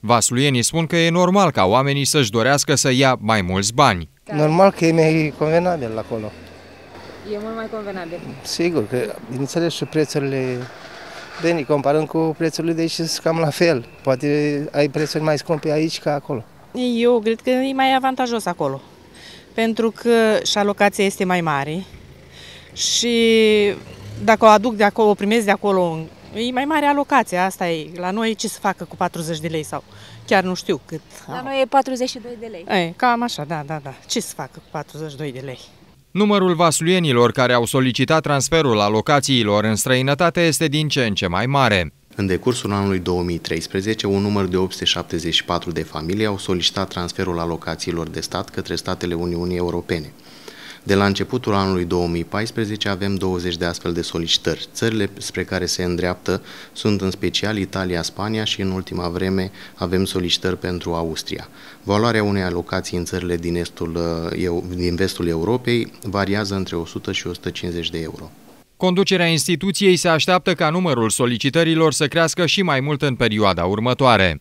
Vasluienii spun că e normal ca oamenii să-și dorească să ia mai mulți bani. Normal că e mai convenabil acolo. E mult mai convenabil. Sigur că, bineînțeles, și prețurile Bine, comparând cu prețurile de aici, sunt cam la fel. Poate ai prețuri mai scumpe aici ca acolo. Eu cred că e mai avantajos acolo, pentru că și alocația este mai mare și dacă o aduc de acolo, o primesc de acolo, e mai mare alocația, asta e. La noi ce să facă cu 40 de lei sau chiar nu știu cât. La noi e 42 de lei. E, cam așa, da, da, da. Ce să facă cu 42 de lei? Numărul vasluienilor care au solicitat transferul alocațiilor în străinătate este din ce în ce mai mare. În decursul anului 2013, un număr de 874 de familii au solicitat transferul alocațiilor de stat către statele Uniunii Europene. De la începutul anului 2014 avem 20 de astfel de solicitări. Țările spre care se îndreaptă sunt în special Italia, Spania și în ultima vreme avem solicitări pentru Austria. Valoarea unei alocații în țările din, estul, uh, din vestul Europei variază între 100 și 150 de euro. Conducerea instituției se așteaptă ca numărul solicitărilor să crească și mai mult în perioada următoare.